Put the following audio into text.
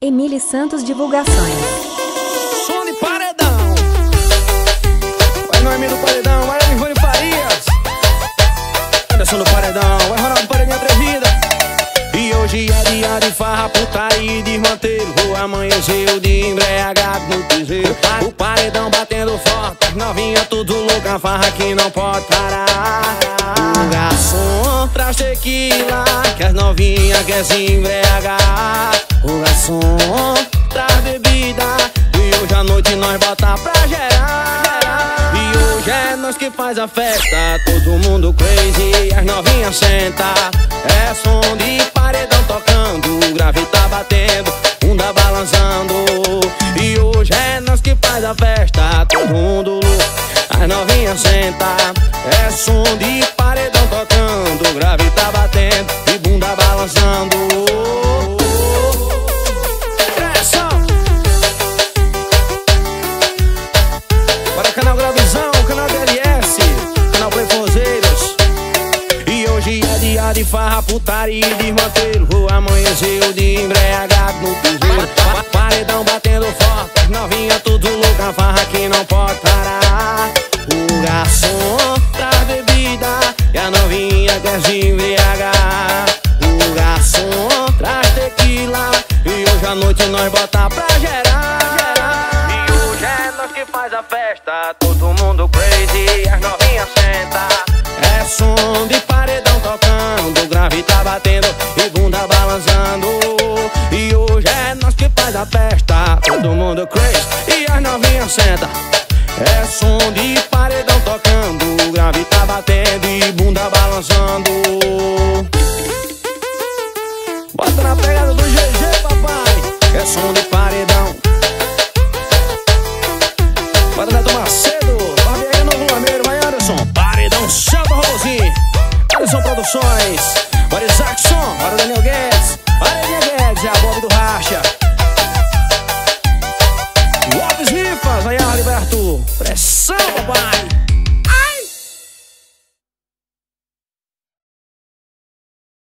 Emília Santos Divulgações. Som de paredão. Vai no Emílio Paredão, vai Ivone Farias. Anderson do Paredão, vai Ronaldo Paredinha Atrevida. E hoje é dia de farra, putaria e desmantelo. Vou amanhecer de embriagado no piseiro. O paredão batendo forte, novinha tudo louca, farra que não pode parar. O traz tequila, que as novinhas quer se embriagar. O garçom traz bebida, e hoje à noite nós bota pra gerar. E hoje é nós que faz a festa, todo mundo crazy, as novinhas senta. É som de paredão tocando, grave tá batendo, bunda balançando. E hoje é nós que faz a festa, todo mundo louco, as novinhas senta. É som de paredão tocando, grave tá batendo e bunda balançando. Pressão! Para o canal Gravizão, canal DLS, canal Playfonzeiros. E hoje é dia de farra, putaria e desmantelo. Vou amanhecer o dia embriagado no piseiro. Pa- Paredão batendo forte, novinha tudo louca, farra que não quer embriagar. O garçom traz tequila e hoje à noite nós bota pra gerar. E hoje é nós que faz a festa, todo mundo crazy, as novinhas senta. É som de paredão tocando, grave tá batendo e bunda balançando. E hoje é nós que faz a festa, todo mundo crazy e as novinhas senta. É som de paredão tocando, grave tá batendo e bunda balançando. Bora Neto Macedo. Barbearia Novo Lameiro. Vai, Anderson. Paredão Samba Robozinho. Anderson Produções. Bora Isaacson. Bora Daniel Guedes. Bora Elinha Guedes. É a Bob do Racha. Lopes Rifas. Vai, Liberto. Pressão, papai.